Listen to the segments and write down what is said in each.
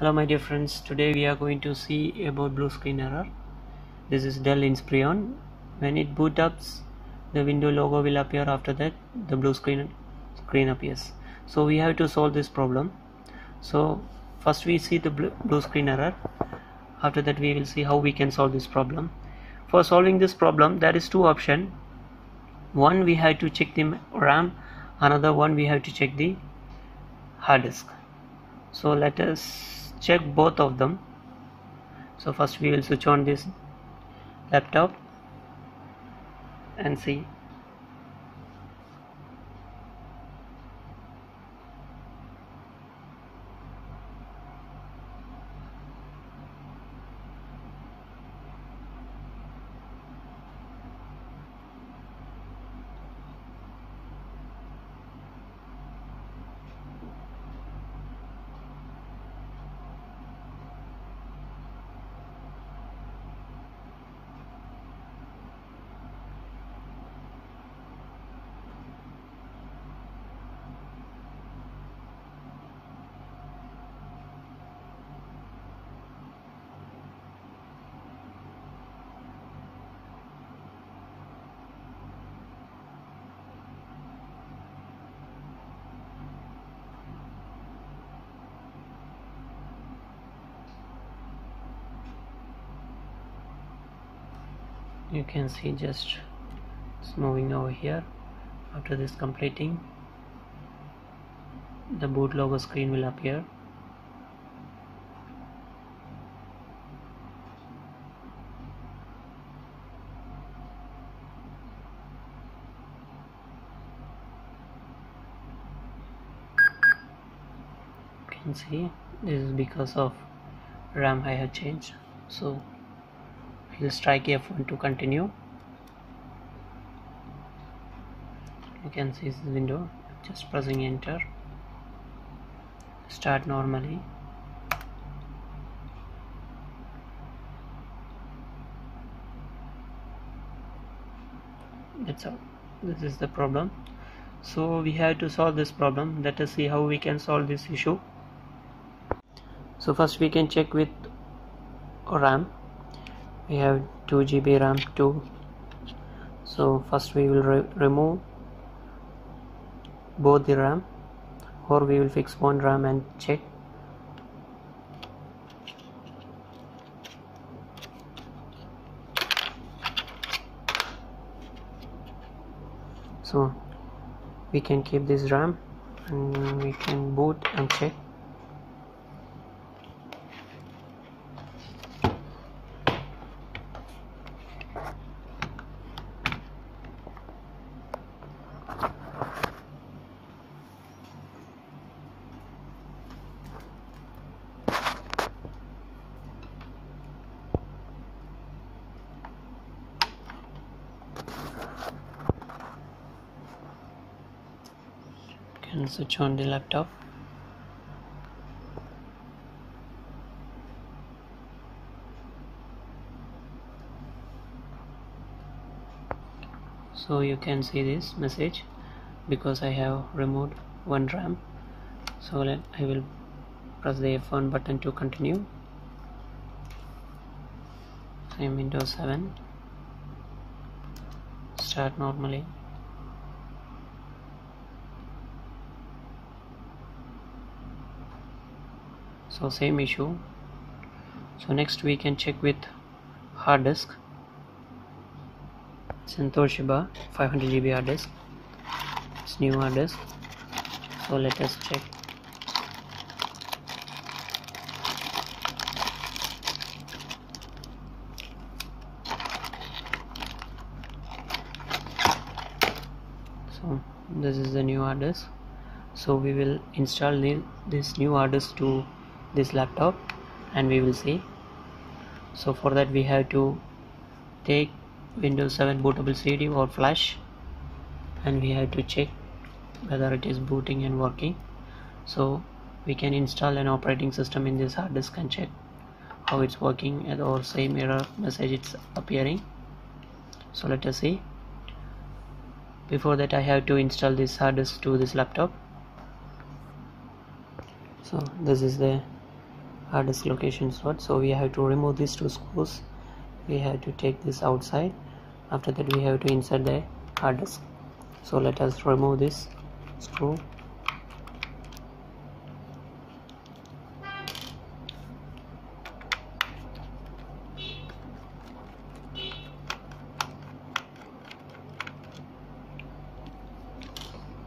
Hello my dear friends, today we are going to see about blue screen error. This is Dell Inspiron. When it boot up, the window logo will appear after that the blue screen screen appears. So we have to solve this problem. So first we see the blue, blue screen error. After that we will see how we can solve this problem. For solving this problem there is two option. One we have to check the RAM, another one we have to check the hard disk so let us check both of them. So first we will switch on this laptop and see you can see just it's moving over here. After this completing the boot logo screen will appear. You can see this is because of RAM I have changed so we'll strike F1 to continue. You can see this window. Just pressing enter. Start normally. That's all. This is the problem. So we have to solve this problem. Let us see how we can solve this issue. So first we can check with RAM we have 2 GB RAM 2 so first we will re remove both the RAM or we will fix one RAM and check. So we can keep this RAM and we can boot and check can switch on the laptop. So you can see this message because I have removed one RAM. So let I will press the F1 button to continue. Same Windows 7 start normally so same issue. So next we can check with hard disk. It's Toshiba 500 GB hard disk. It's new hard disk. So let us check. So this is the new hard disk. So we will install this new hard disk to this laptop and we will see. So for that we have to take Windows 7 bootable CD or flash and we have to check whether it is booting and working. So we can install an operating system in this hard disk and check how it's working and or same error message it's appearing. So let us see. Before that I have to install this hard disk to this laptop. So this is the hard disk location slot so we have to remove these two screws. We have to take this outside. After that we have to insert the hard disk. So let us remove this screw.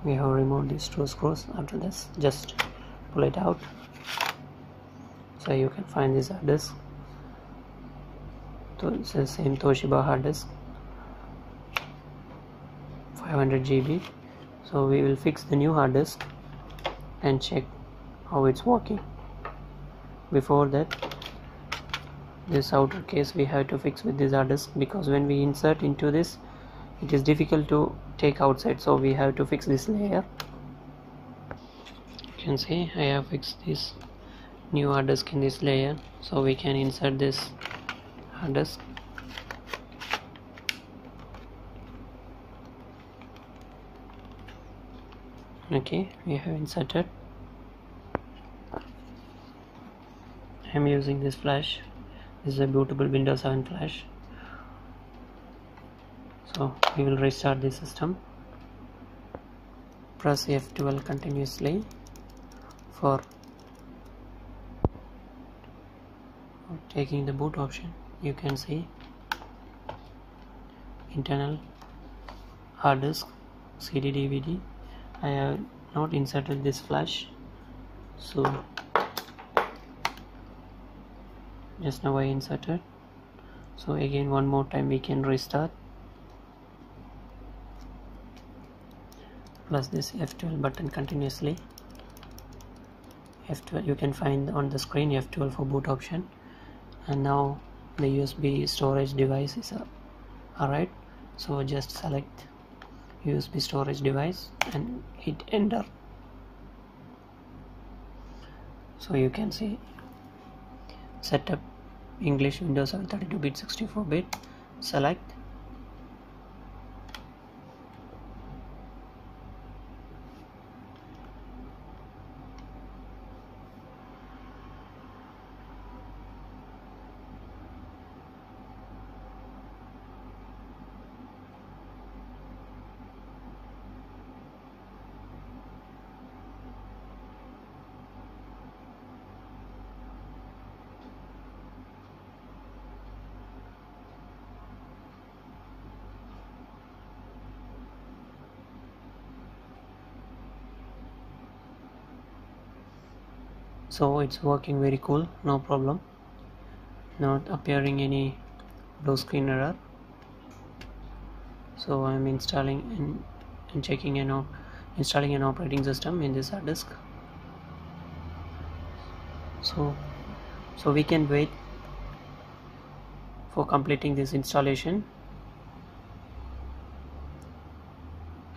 We have removed these two screws. After this just pull it out so you can find this hard disk. So it's the same Toshiba hard disk. 500 GB so we will fix the new hard disk and check how it's working. Before that this outer case we have to fix with this hard disk because when we insert into this it is difficult to take outside. So we have to fix this layer. You can see I have fixed this new hard disk in this layer so we can insert this hard disk. Okay we have inserted. I'm using this flash. This is a bootable Windows 7 flash. So we will restart the system. Press F12 continuously for taking the boot option you can see internal hard disk CD DVD I have not inserted this flash so just now I inserted. So again one more time we can restart. Plus this F12 button continuously. F12 you can find on the screen F12 for boot option and now the USB storage device is uh, alright so just select USB storage device and hit enter. So you can see setup English Windows 7 32 bit 64 bit. Select so it's working very cool. No problem. Not appearing any blue screen error. So I'm installing and, and checking installing an operating system in this hard disk. So so we can wait for completing this installation.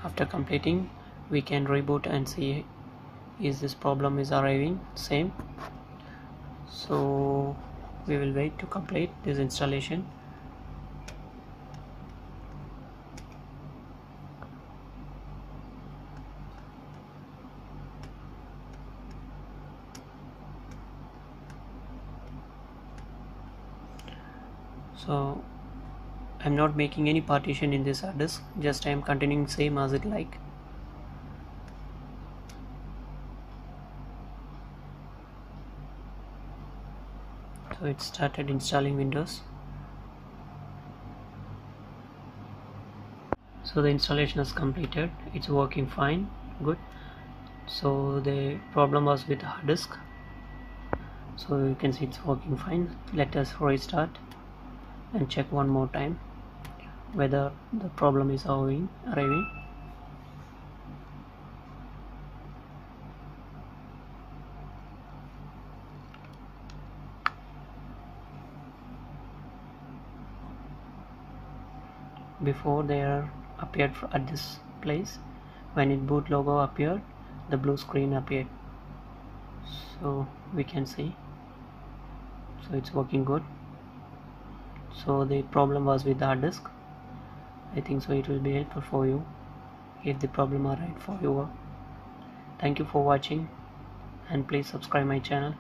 After completing we can reboot and see is this problem is arriving same. So we will wait to complete this installation. So I'm not making any partition in this hard disk just I am continuing same as it like it started installing windows. So the installation is completed. It's working fine. Good. So the problem was with hard disk. So you can see it's working fine. Let us restart and check one more time whether the problem is arriving before they are appeared at this place. When it boot logo appeared the blue screen appeared. So we can see. So it's working good. So the problem was with the hard disk. I think so it will be helpful for you if the problem are right for you. Thank you for watching and please subscribe my channel